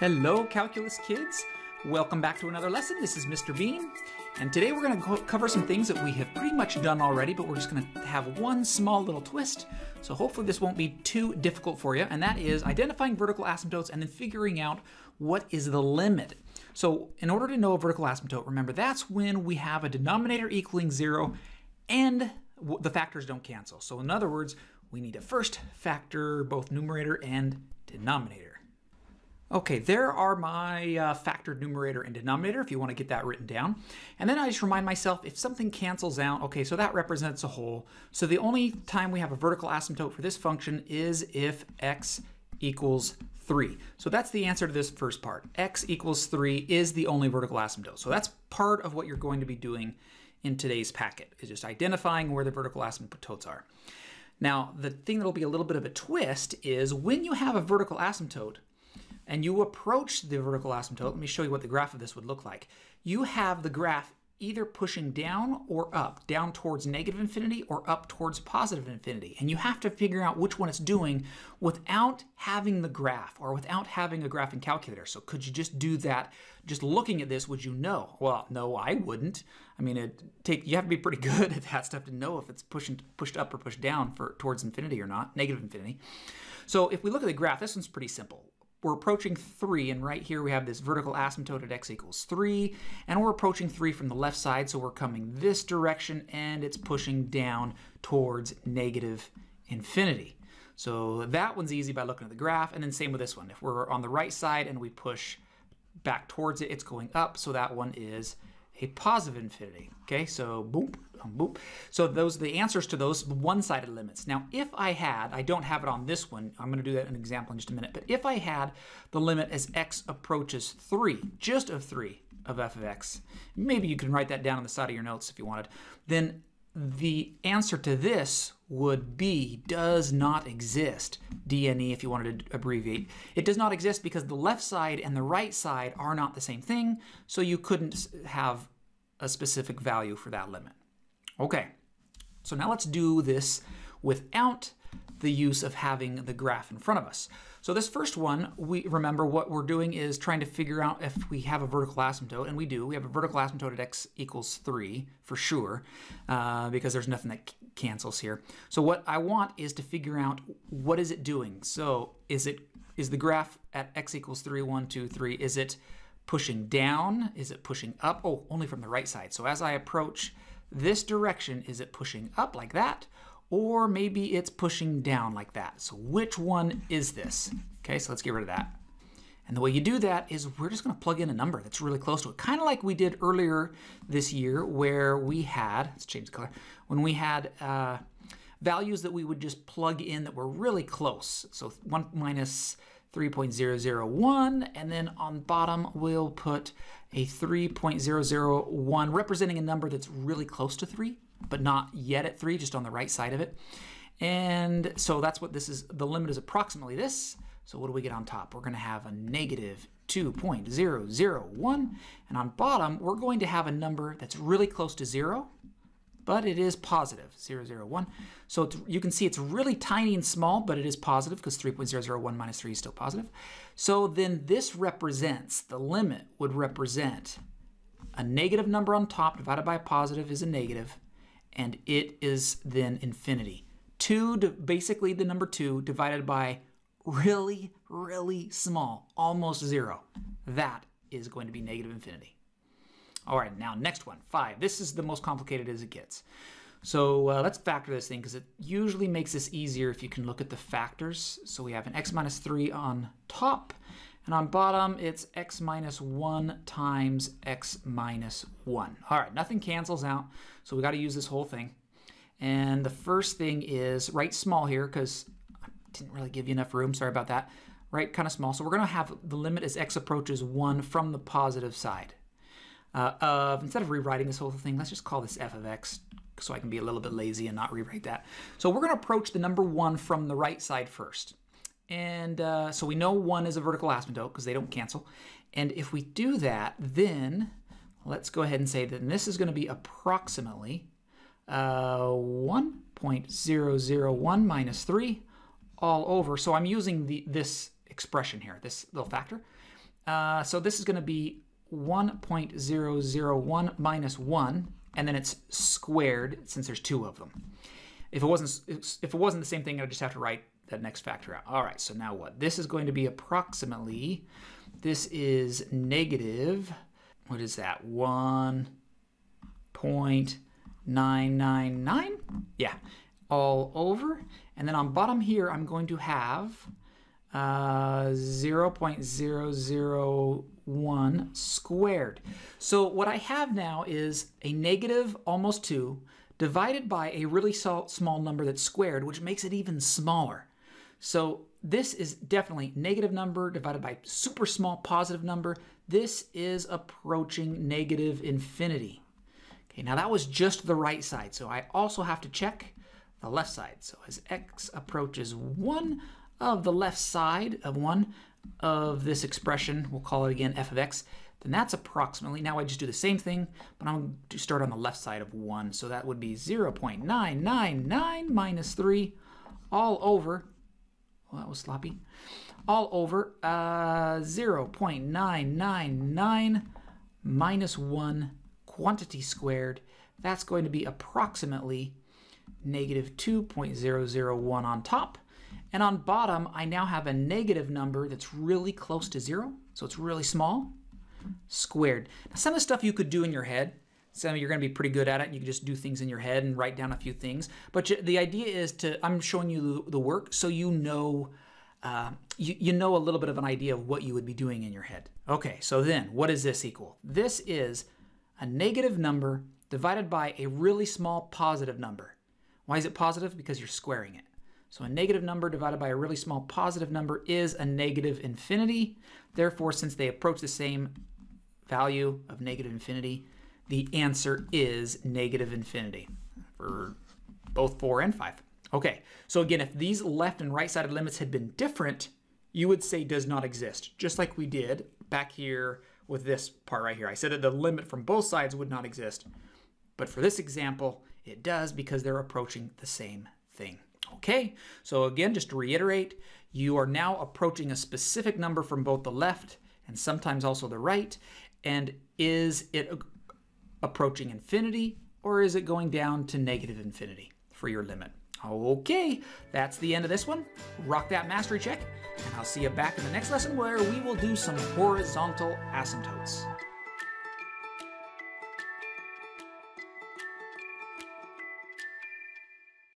Hello, calculus kids. Welcome back to another lesson. This is Mr. Bean, and today we're going to cover some things that we have pretty much done already, but we're just going to have one small little twist. So hopefully this won't be too difficult for you, and that is identifying vertical asymptotes and then figuring out what is the limit. So in order to know a vertical asymptote, remember that's when we have a denominator equaling zero and the factors don't cancel. So in other words, we need to first factor both numerator and denominator. Okay, there are my uh, factored numerator and denominator if you want to get that written down. And then I just remind myself if something cancels out, okay, so that represents a hole. So the only time we have a vertical asymptote for this function is if x equals 3. So that's the answer to this first part. x equals 3 is the only vertical asymptote. So that's part of what you're going to be doing in today's packet, is just identifying where the vertical asymptotes are. Now, the thing that'll be a little bit of a twist is when you have a vertical asymptote, and you approach the vertical asymptote, let me show you what the graph of this would look like. You have the graph either pushing down or up, down towards negative infinity or up towards positive infinity. And you have to figure out which one it's doing without having the graph or without having a graphing calculator. So could you just do that? Just looking at this, would you know? Well, no, I wouldn't. I mean, it take you have to be pretty good at that stuff to know if it's pushing pushed up or pushed down for towards infinity or not, negative infinity. So if we look at the graph, this one's pretty simple we're approaching 3, and right here we have this vertical asymptote at x equals 3, and we're approaching 3 from the left side, so we're coming this direction, and it's pushing down towards negative infinity. So that one's easy by looking at the graph, and then same with this one. If we're on the right side and we push back towards it, it's going up, so that one is a positive infinity. Okay, so boom, boom. So those the answers to those one-sided limits. Now, if I had, I don't have it on this one, I'm going to do that an example in just a minute, but if I had the limit as x approaches 3, just of 3 of f of x, maybe you can write that down on the side of your notes if you wanted, then the answer to this would be does not exist. DNE, if you wanted to abbreviate. It does not exist because the left side and the right side are not the same thing, so you couldn't have a specific value for that limit. Okay, so now let's do this without the use of having the graph in front of us. So this first one, we remember what we're doing is trying to figure out if we have a vertical asymptote, and we do. We have a vertical asymptote at x equals 3 for sure, uh, because there's nothing that cancels here. So what I want is to figure out what is it doing. So is it is the graph at x equals 3, 1, 2, 3, is it pushing down? Is it pushing up? Oh, only from the right side. So as I approach this direction, is it pushing up like that? Or maybe it's pushing down like that. So which one is this? Okay, so let's get rid of that. And the way you do that is we're just going to plug in a number that's really close to it, kind of like we did earlier this year where we had, let's change the color, when we had uh, values that we would just plug in that were really close. So 1 minus 3.001, and then on bottom we'll put a 3.001 representing a number that's really close to 3 but not yet at 3, just on the right side of it. And so that's what this is. The limit is approximately this. So what do we get on top? We're going to have a negative 2.001. And on bottom, we're going to have a number that's really close to 0, but it is positive, 001. So you can see it's really tiny and small, but it is positive because 3.001 minus 3 is still positive. So then this represents, the limit would represent a negative number on top divided by a positive is a negative, and it is then infinity. 2, basically the number 2, divided by really, really small, almost 0. That is going to be negative infinity. All right, now next one, 5. This is the most complicated as it gets. So uh, let's factor this thing because it usually makes this easier if you can look at the factors. So we have an x minus 3 on top and on bottom, it's x minus 1 times x minus 1. All right, nothing cancels out, so we got to use this whole thing. And the first thing is write small here because I didn't really give you enough room. Sorry about that. Write kind of small. So we're going to have the limit as x approaches 1 from the positive side. Uh, of instead of rewriting this whole thing, let's just call this f of x so I can be a little bit lazy and not rewrite that. So we're going to approach the number 1 from the right side first. And uh, so we know one is a vertical asymptote because they don't cancel. And if we do that, then let's go ahead and say that this is going to be approximately uh, 1.001 minus 3 all over. So I'm using the this expression here, this little factor. Uh, so this is going to be 1.001 minus 1, and then it's squared since there's two of them. If it wasn't if it wasn't the same thing, I'd just have to write that next factor out. All right, so now what? This is going to be approximately, this is negative, what is that? 1.999? Yeah, all over. And then on bottom here, I'm going to have uh, 0.001 squared. So what I have now is a negative almost 2 divided by a really small number that's squared, which makes it even smaller. So this is definitely negative number divided by super small positive number. This is approaching negative infinity. Okay, now that was just the right side. So I also have to check the left side. So as x approaches 1 of the left side of 1 of this expression, we'll call it again f of x, then that's approximately, now I just do the same thing, but I'm going to start on the left side of 1. So that would be 0.999 minus 3 all over well, that was sloppy. All over uh, 0.999 minus 1 quantity squared. That's going to be approximately negative 2.001 on top. And on bottom, I now have a negative number that's really close to 0, so it's really small, squared. Now, some of the stuff you could do in your head, some you're going to be pretty good at it. You can just do things in your head and write down a few things. But the idea is to I'm showing you the work so you know uh, you, you know a little bit of an idea of what you would be doing in your head. Okay, so then what does this equal? This is a negative number divided by a really small positive number. Why is it positive? Because you're squaring it. So a negative number divided by a really small positive number is a negative infinity. Therefore, since they approach the same value of negative infinity, the answer is negative infinity for both 4 and 5. Okay, so again, if these left and right-sided limits had been different, you would say does not exist, just like we did back here with this part right here. I said that the limit from both sides would not exist, but for this example, it does because they're approaching the same thing. Okay, so again, just to reiterate, you are now approaching a specific number from both the left and sometimes also the right, and is it approaching infinity or is it going down to negative infinity for your limit? Okay, that's the end of this one. Rock that mastery check, and I'll see you back in the next lesson where we will do some horizontal asymptotes.